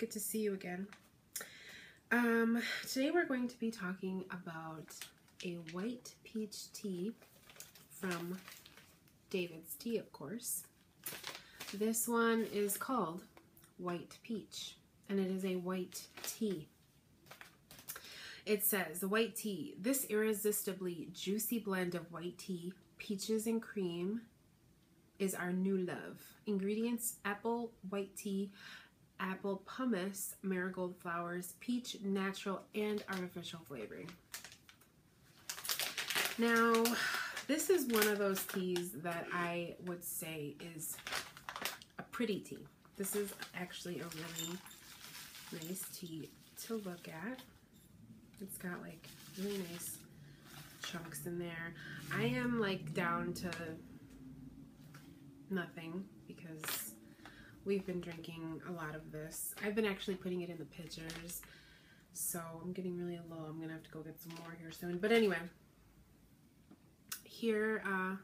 good to see you again. Um, today we're going to be talking about a white peach tea from David's Tea, of course. This one is called White Peach, and it is a white tea. It says, the white tea, this irresistibly juicy blend of white tea, peaches and cream is our new love. Ingredients, apple, white tea, apple pomace, marigold flowers, peach, natural, and artificial flavoring. Now, this is one of those teas that I would say is a pretty tea. This is actually a really nice tea to look at. It's got like really nice chunks in there. I am like down to nothing because we've been drinking a lot of this. I've been actually putting it in the pitchers. So I'm getting really low. I'm going to have to go get some more here soon. But anyway, here, uh,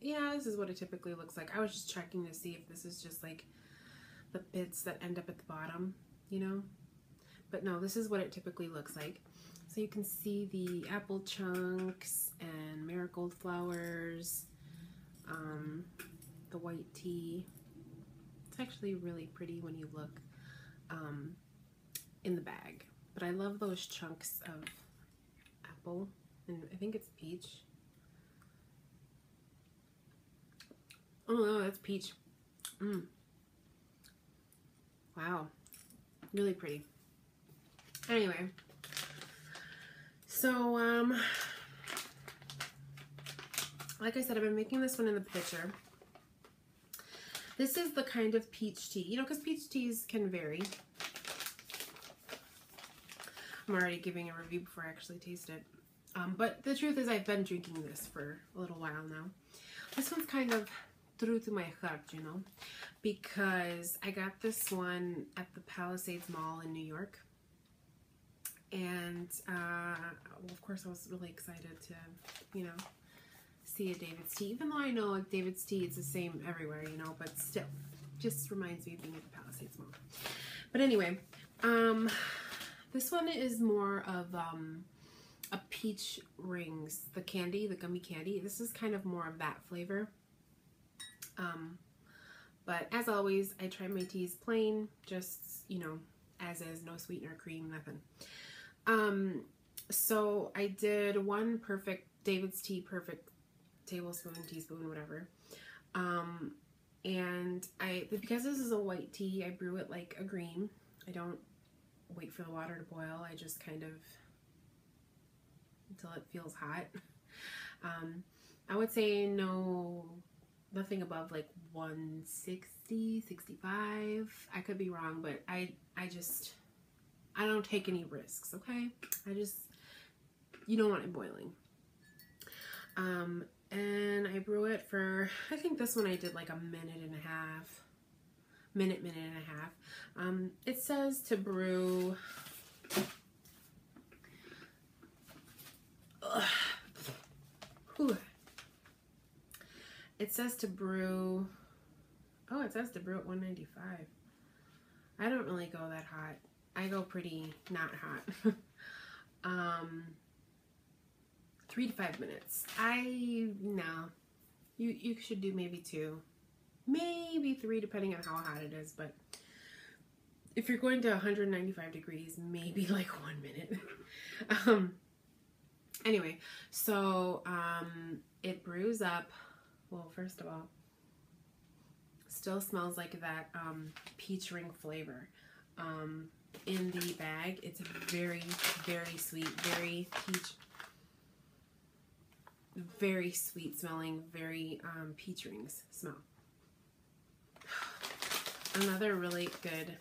yeah, this is what it typically looks like. I was just checking to see if this is just like the bits that end up at the bottom, you know? But no, this is what it typically looks like. So you can see the apple chunks and marigold flowers, um, the white tea. It's actually really pretty when you look um, in the bag. But I love those chunks of apple, and I think it's peach. Oh no, that's peach. Mm. Wow, really pretty. Anyway, so um, like I said, I've been making this one in the pitcher. This is the kind of peach tea, you know, because peach teas can vary. I'm already giving a review before I actually taste it. Um, but the truth is I've been drinking this for a little while now. This one's kind of true to my heart, you know, because I got this one at the Palisades Mall in New York. And, uh, well, of course, I was really excited to, you know, see a David's tea, even though I know like David's tea is the same everywhere, you know, but still, just reminds me of being at the Palisades Mall. But anyway, um, this one is more of um, a peach rings, the candy, the gummy candy. This is kind of more of that flavor. Um, but as always, I try my teas plain, just, you know, as is, no sweetener, cream, nothing. Um, so I did one perfect David's Tea Perfect tablespoon, teaspoon, whatever. Um, and I, because this is a white tea, I brew it like a green. I don't wait for the water to boil. I just kind of, until it feels hot. Um, I would say no, nothing above like 160, 65. I could be wrong, but I, I just, I don't take any risks, okay? I just, you don't want it boiling. Um, and I brew it for, I think this one I did like a minute and a half, minute, minute and a half. Um, it says to brew, it says to brew, oh, it says to brew at 195. I don't really go that hot. I go pretty not hot. um, three to five minutes. I no. You you should do maybe two, maybe three, depending on how hot it is. But if you're going to 195 degrees, maybe like one minute. um. Anyway, so um, it brews up. Well, first of all, still smells like that um, peach ring flavor. Um, in the bag, it's very, very sweet, very peach very sweet smelling, very um, peach rings smell. Another really good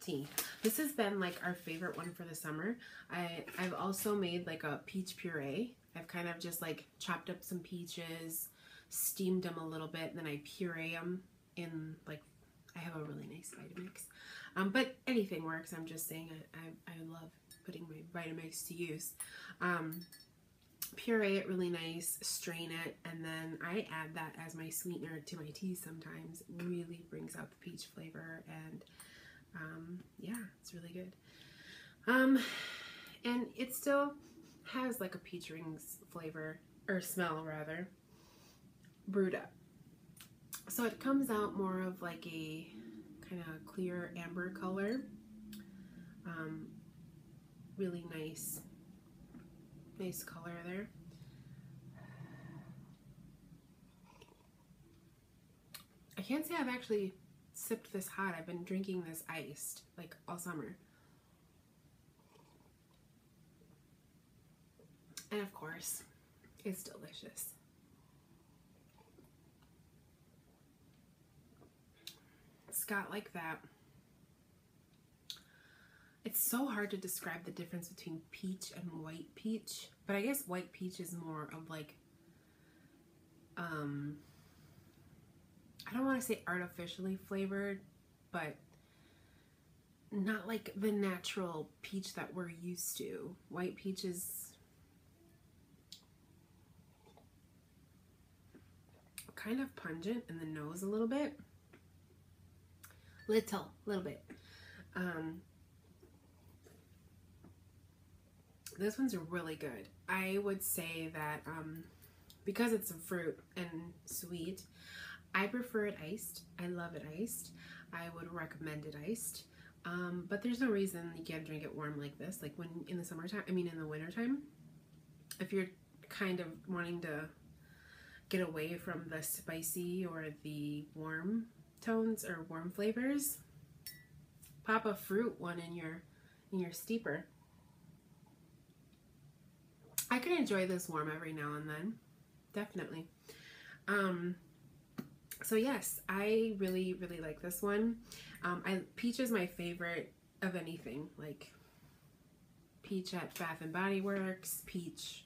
tea. This has been like our favorite one for the summer. I, I've also made like a peach puree. I've kind of just like chopped up some peaches, steamed them a little bit, and then I puree them in like, I have a really nice Vitamix. Um, but anything works. I'm just saying I, I, I love putting my Vitamix to use. Um, puree it really nice, strain it, and then I add that as my sweetener to my tea sometimes. It really brings out the peach flavor and Um, yeah, it's really good. Um, and it still has like a peach rings flavor or smell rather brewed up. So it comes out more of like a kind of clear amber color. Um, really nice, nice color there. I can't say I've actually sipped this hot. I've been drinking this iced like all summer. And of course, it's delicious. It's got like that. It's so hard to describe the difference between peach and white peach, but I guess white peach is more of like, um, I don't want to say artificially flavored, but not like the natural peach that we're used to. White peach is kind of pungent in the nose a little bit. Little, little bit. Um, this one's really good. I would say that um, because it's a fruit and sweet, I prefer it iced. I love it iced. I would recommend it iced. Um, but there's no reason you can't drink it warm like this. Like when in the summertime, I mean in the wintertime, if you're kind of wanting to get away from the spicy or the warm tones or warm flavors, pop a fruit one in your in your steeper. I can enjoy this warm every now and then. Definitely. Um so yes, I really really like this one. Um I peach is my favorite of anything. Like peach at Bath and Body Works, peach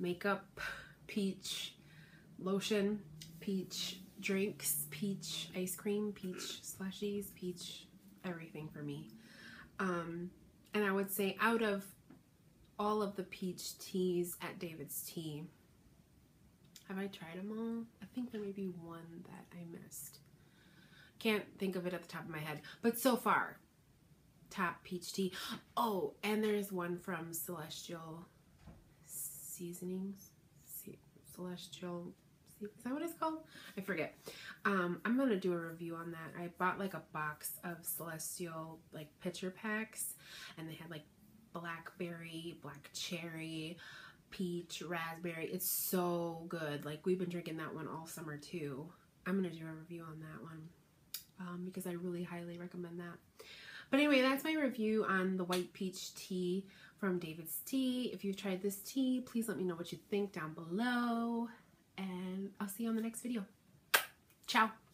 makeup, peach lotion, peach drinks, peach ice cream, peach slushies, peach everything for me. Um, and I would say out of all of the peach teas at David's Tea, have I tried them all? I think there may be one that I missed. Can't think of it at the top of my head. But so far, top peach tea. Oh, and there's one from Celestial Seasonings. Celestial is that what it's called? I forget. Um, I'm gonna do a review on that. I bought like a box of Celestial like pitcher packs, and they had like blackberry, black cherry, peach, raspberry. It's so good. Like we've been drinking that one all summer too. I'm gonna do a review on that one um, because I really highly recommend that. But anyway, that's my review on the white peach tea from David's Tea. If you've tried this tea, please let me know what you think down below and I'll see you on the next video. Ciao.